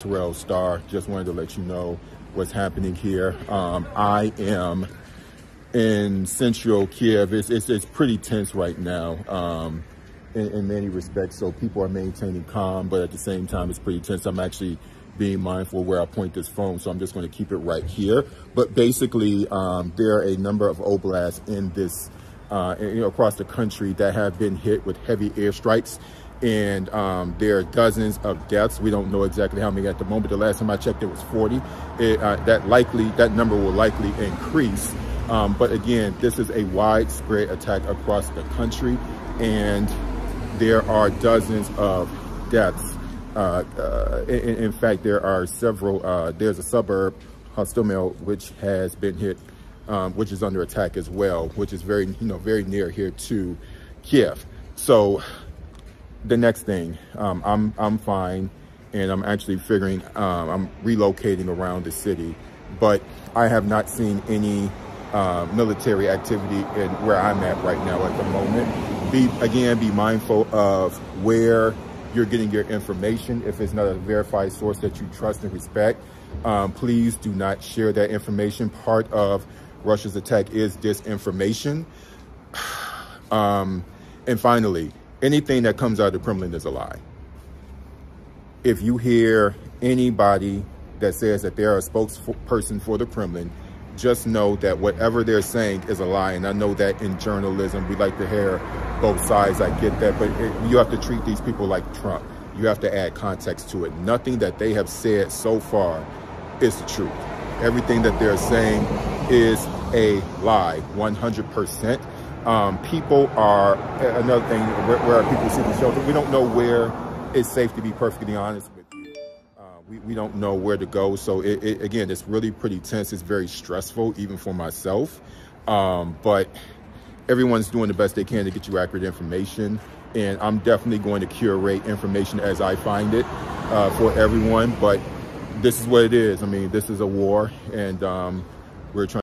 Terrell Starr. Just wanted to let you know what's happening here. Um, I am in central Kiev. It's, it's, it's pretty tense right now um, in, in, many respects. So people are maintaining calm, but at the same time, it's pretty tense. I'm actually being mindful where I point this phone, so I'm just going to keep it right here. But basically, um, there are a number of oblasts in this, uh, you know, across the country that have been hit with heavy airstrikes and um, there are dozens of deaths. We don't know exactly how many at the moment. The last time I checked, it was 40. It, uh, that likely that number will likely increase. Um, but again, this is a widespread attack across the country, and there are dozens of deaths. Uh, uh, in, in, fact, there are several. Uh, there's a suburb, Hostomel, which has been hit, um, which is under attack as well, which is very, you know, very near here to Kiev. So the next thing, um, I'm, I'm fine and I'm actually figuring, um, I'm relocating around the city, but I have not seen any uh, military activity in where I'm at right now at the moment. Be Again, be mindful of where you're getting your information. If it's not a verified source that you trust and respect, um, please do not share that information. Part of Russia's attack is disinformation. Um, and finally, anything that comes out of the Kremlin is a lie. If you hear anybody that says that they're a spokesperson for the Kremlin, just know that whatever they're saying is a lie. And I know that in journalism, we like to hear both sides. I get that, but it, you have to treat these people like Trump. You have to add context to it. Nothing that they have said so far is the truth. Everything that they're saying is a lie, 100%. Um, people are, another thing, where, where are people seeking shelter? We don't know where it's safe to be perfectly honest with you. Uh, we, we don't know where to go. So it, it, again, it's really pretty tense. It's very stressful, even for myself. Um, but everyone's doing the best they can to get you accurate information. And I'm definitely going to curate information as I find it uh, for everyone. But this is what it is. I mean, this is a war and um, we're trying